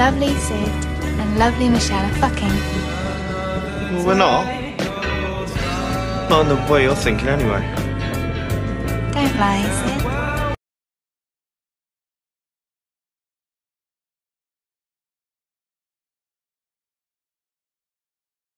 lovely Sid and lovely Michelle are fucking. Well, we're not. Not in the way you're thinking, anyway. Don't lie, Sid.